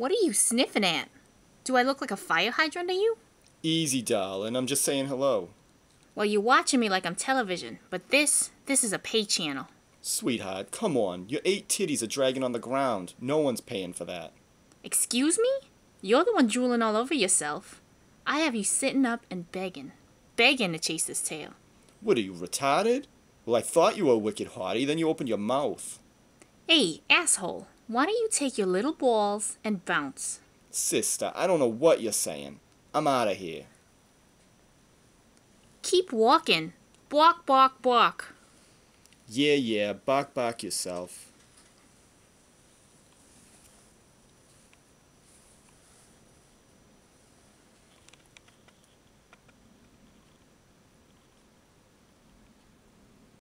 What are you sniffing at? Do I look like a fire hydrant to you? Easy, darling. I'm just saying hello. Well, you're watching me like I'm television, but this, this is a pay channel. Sweetheart, come on. Your eight titties are dragging on the ground. No one's paying for that. Excuse me? You're the one drooling all over yourself. I have you sitting up and begging, begging to chase this tail. What are you, retarded? Well, I thought you were a wicked hottie, then you opened your mouth. Hey, asshole, why don't you take your little balls and bounce? Sister, I don't know what you're saying. I'm out of here. Keep walking. Walk, walk, walk. Yeah, yeah, bark bark yourself.